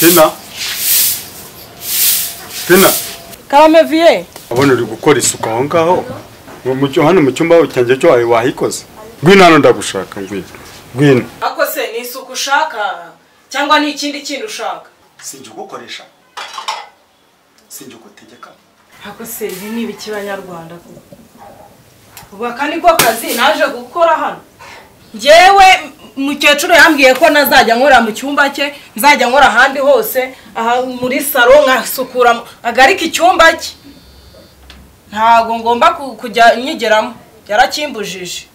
tina. Tina. Karame viye abona uri gukora isuku aho ngaho. Hano mu cyumba cyanjye cyo wawe wahikoze. Ngwino hano ndagushaka ngwino. Ngwino. Ako se ni isuku ushaka cyangwa ni ikindi kindi ushaka? Sinjye ugukoresha sinjye ugutegeka ako se ibi ni ibiki banyarwanda ubu aka ni ko kazi? Naje gukora hano. Njyewe mukecuru yambwiye ko nazajya nkorera mu cyumba cye nzajya nkora ahandi hose aha muri salo nkasukura agarika icyumba cye. Ntabwo ngomba ku- kujya nyigeramo. Yarakimbujije.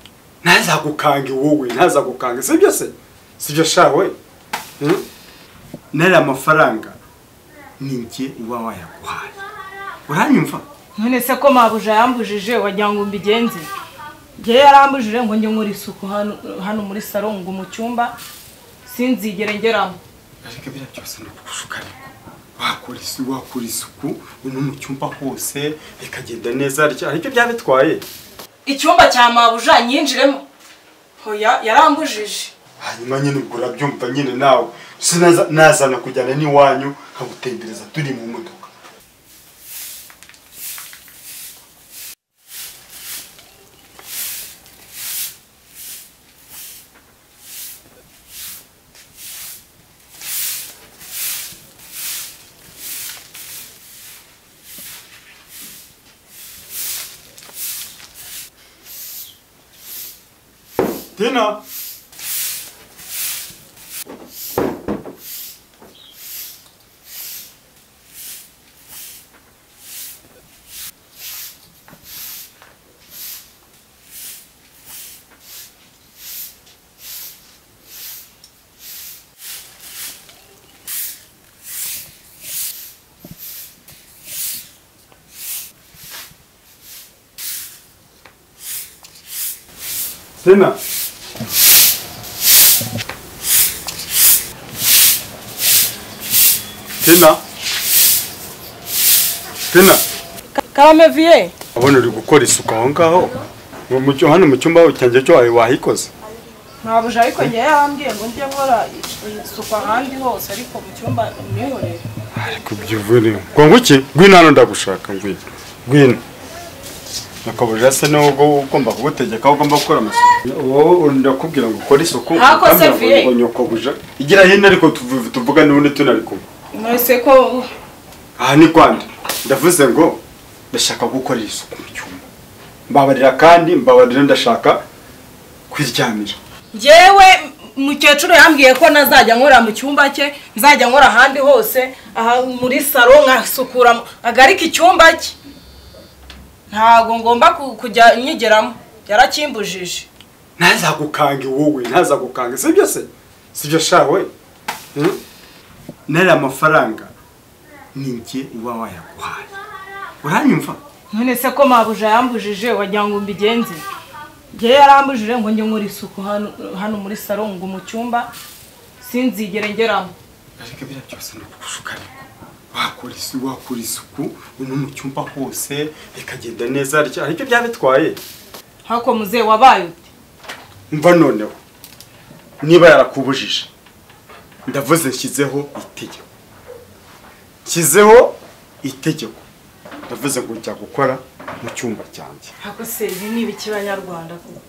Ntazagukange wowe ntazagukange. Sibyo se? Sibyo shawe Hmm? nariya amafaranga ni njye uba wayaguhaye uranyumva? None se ko mabuja yambujije wagira ngo mbigenze? Njyewe yarambujije ngo njye nkora isuku hano hano muri salo ngo mu cyumba sinzigere ngeramo. Ariko biriya byose ariko wakora isuku wakora isuku no mu cyumba hose bikagenda neza ariko ariko byaba bitwaye icyumba cya mabuja nyinjiremo. Hoya yarambujije hanyuma nyine ubwo urabyumva nyine nawe. Se naza- nazana kujyana n'iwanyu nkagutembereza turi mu modoka Tina Tina Tina Tina karame viye abona uri gukora isuku aho ngaho. Hano mu cyumba cyanjye cyo wawe wahikoze. Mabuja ariko njyewe yarambwiye ngo njye nkora isuku ahandi hose ariko mu cyumba mwihorere ariko byuvure ngo nguki ngwino hano ndagushaka ngwino. Ngwino. Nyakabuje se ni we ubwo ugomba kugutegeka aho ugomba gukora amasuku. Wowe ndakubwira ngo ukore isuku. Ntako se ukambwira ngo- vie. ngo nyokobuja igira hino ariko tuvu- tuvuga n'ubundi tunari kumwe mwese ko? Aha ni kwanda ndavuze ngo ndashaka gukorera isuku mu cyumba. Mbabarira kandi mbabarira ndashaka kwiryamira. Njyewe mukecuru yambwiye ko nazajya nkorera mu cyumba cye nzajya nkora ahandi hose aha muri salo nkasukura agarika icyumba cye. Ntabwo ngomba ku- kujya nyigeramo yarakimbujije. Ntazagukange wowe ntazagukange. Sibyo se? Sibyo shawe Hmm? Nariya amafaranga. Ni njye uba wayaguhaye. Uranyumva none se ko mabuja yambujije wagira ngo mbigenze? Njyewe yarambujije ngo njye nkora isuku hano hano muri salo ngo mu cyumba sinzigere ngeramo. Ariko biriya byose ni ukugushuka ariko. Wakora isuku wakora isuku no mu cyumba hose bikagenda neza ariko byaba bitwaye hako muzehe wabaye ute? Mva noneho. Niba yarakubujije. Ndavuze nshyizeho itegeko. Nshyizeho itegeko. Ndavuze ngo njya gukora mu cyumba cyanjye. Hako se ibi ni ibiki banyarwanda koko?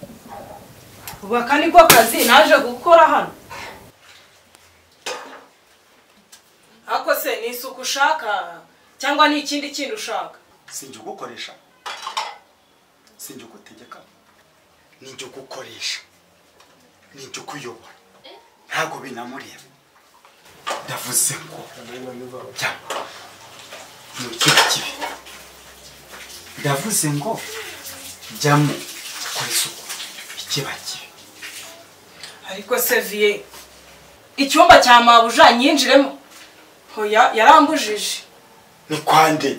Ubu aka ni ko kazi naje gukora hano. Hako se ni isuku ushaka cyangwa ni ikindi kindi ushaka? Sinjye ugukoresha. Sinjye ugutegeka. Ninjye ugukoresha. Ninjye ukuyobora. Ntabwo binamureba. Ndavuze ngo jya mu kiba kibi ndavuze ngo jyamo ukora isuku ikiba kibi ariko se viye icyumba cya mabuja nyinjiremo. Hoya yarambujije. Ni kwande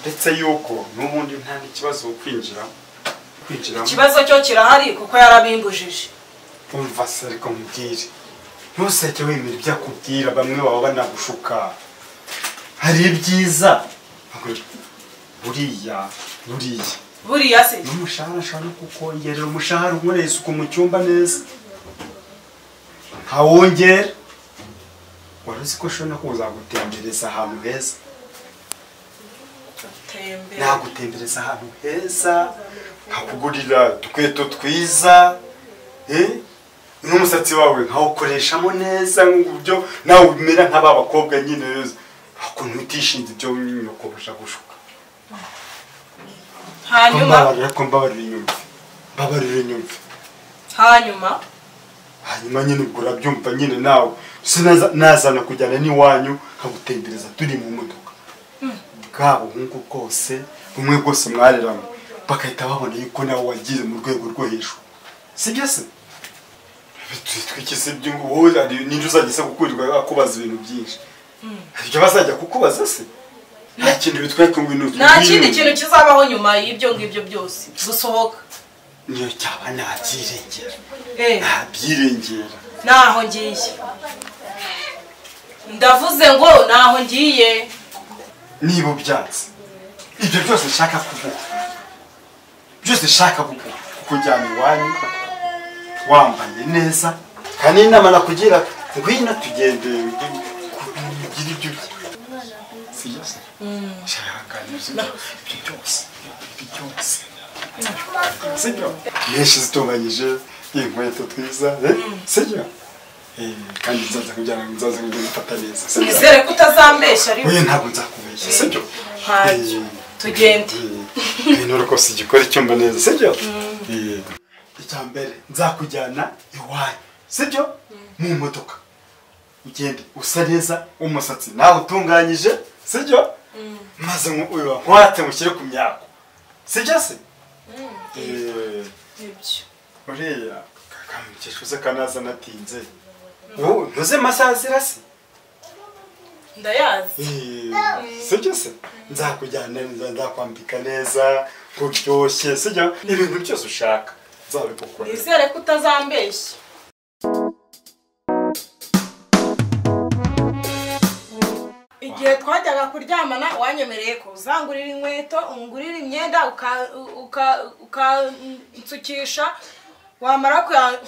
ndetse yuko n'ubundi nta n'ikibazo kwinjiramo? Ikibazo cyo kirahari kuko yarabimbujije umva se ariko mubwire ntuseke wemera ibyo akubwira bamwe baba banagushuka. Hari ibyiza? Buriya buriya. Buriya se? N'umushahara ashobora no kukongerera. Umushahara unkoreye isuku mu cyumba neza. Ntawongera. Wari uzi ko ushobora no kuzagutembereza ahantu heza? Nagutembereza ahantu heza. Nkakugurira udukweto twiza eh? N'umusatsi wawe nkawukoreshamo neza nk'uburyo nawe umera nk'aba bakobwa nyine beza. Ukuntu utishinze ibyo nyokobasha gushuka hanyuma ko mbabarira inyumve mbabarira inyumve hanyuma? Hanyuma nyine ubwo urabyumva nyine nawe. Nazana kujyana n'iwanyu nkagutembereza turi mu modoka. Bwa buhungu bwose bumwe bwose mwareranywe bagahita babona yuko nawe wagize mu rwego rwo hejuru. Sibyo se? Twiki se ibyo wowe n'indi uzajya se gukurirwa akubaza ibintu byinshi. Hari ibyo bazajya kukubaza se? Nta kintu bitwereka ngo ibintu nta kindi kintu kizabaho nyuma y'ibyo ngibyo byose. Gusohoka. Niyo cyaba ntabyirengera Eh, ntabyirengera naho ngiye. Ndavuze ngo naho ngiye. Niba ubyanze ibyo byose nshaka kuguha byose nshaka kuguha kukujyana iwanyu. Wambaye neza. Kandi inama nakugira ngwino tugende ugire ibyo urya. Sibyo se shaka byose. Byose. Sibyo menshi zitunganyije inkweto twiza. Eh? sibyo Eh, kandi nzaza kujyana nzaza kujya gufata neza. Nizere ko utazambesha ariko. Oya ntabwo nzakubeshya. Sibyo ntacyo. Tugende. ibintu rwose igikora icyumba neza. Sibyo icya mbere. Nzakujyana iwanyu sibyo? Mu modoka. Ugende usa neza umusatsi nawe utunganyije sibyo? Maze nkwate mushyire ku myako. Sibyo se? Eh, ni byo. Uriya kakamukesha uze kanaza natinze. Ubu ntuze amasaha azira se? Ndayazi. Sibyo se? Nzakujyana neza nzakwambika neza kuryoshye sibyo? Ibintu byose ushaka. Nzabigukorera nizere ko utazambeshya. Igihe twajyaga kuryamana wanyemereye ko uzangurira inkweto ungurira imyenda uka- uka- ukansukisha wamara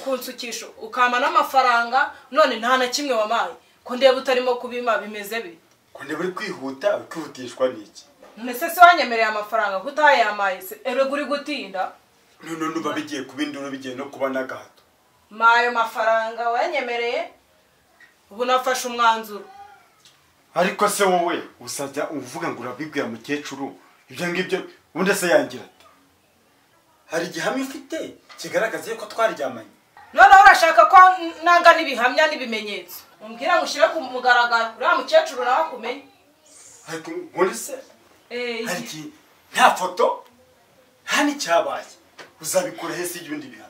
kunsukisha ukampa n'amafaranga none nta na kimwe wamaye ko ndeba utarimo kubima bimeze bite? Ko niba uri kwihuta uri kwihutishwa n'iki mbese se wanyemereye amafaranga ko utayamaye se erega uri gutinda? None nuba bigiye kuba induru bigiye no kuba n'agahato. Mayo mafaranga wanyemereye? Ubu nafashe umwanzuro. Ariko se wowe uzajya uvuga ngo urabibwira mukecuru? Ibyo ngibyo ubundi se yangira ati? Hari igihamya ufite kigaragaza yuko twaryamanye. Noneho urashaka ko nanga n'ibihamya n'ibimenyetso? Umbwira ngo ushyire ku mugaragaro. Uriya mukecuru nawe akumenye. Ariko ubundi se Eh, hari nta foto nta n'icyabaye. uzabikuraho ese ibyo undi bintu